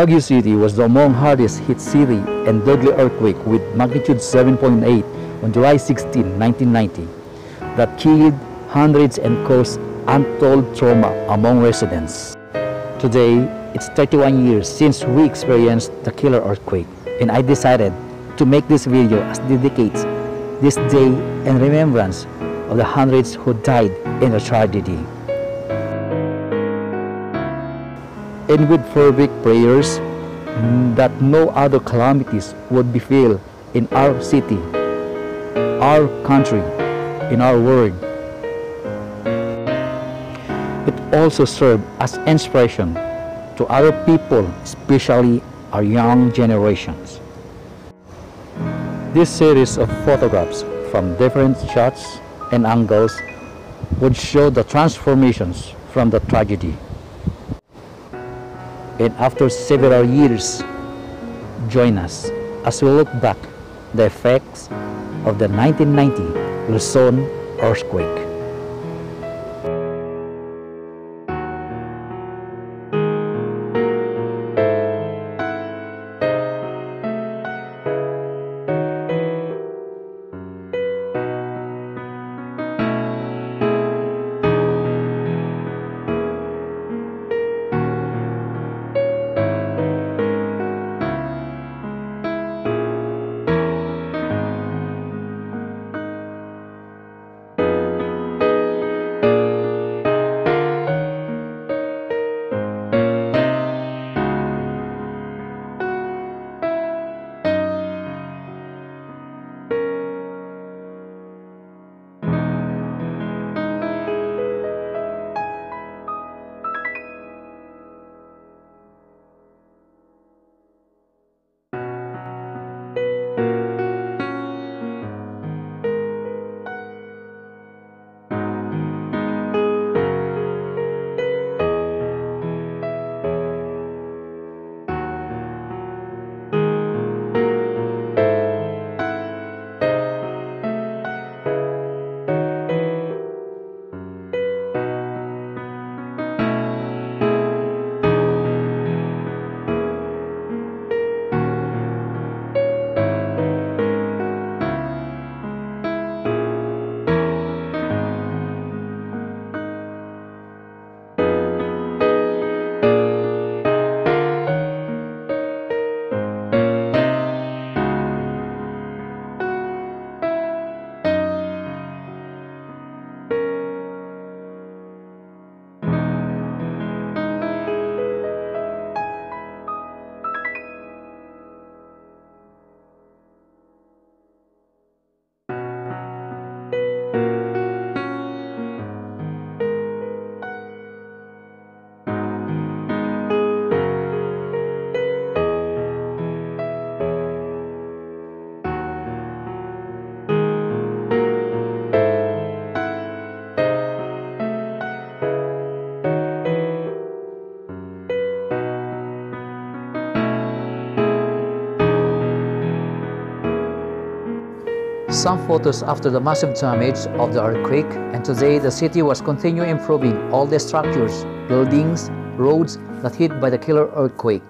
Baguio City was the among hardest hit city and deadly earthquake with magnitude 7.8 on July 16, 1990 that killed hundreds and caused untold trauma among residents. Today, it's 31 years since we experienced the killer earthquake and I decided to make this video as dedicates this day in remembrance of the hundreds who died in the tragedy. And with fervent prayers that no other calamities would befall in our city, our country, in our world. It also served as inspiration to other people, especially our young generations. This series of photographs from different shots and angles would show the transformations from the tragedy. And after several years, join us as we look back the effects of the 1990 Luzon earthquake. Some photos after the massive damage of the earthquake and today the city was continue improving all the structures, buildings, roads that hit by the killer earthquake.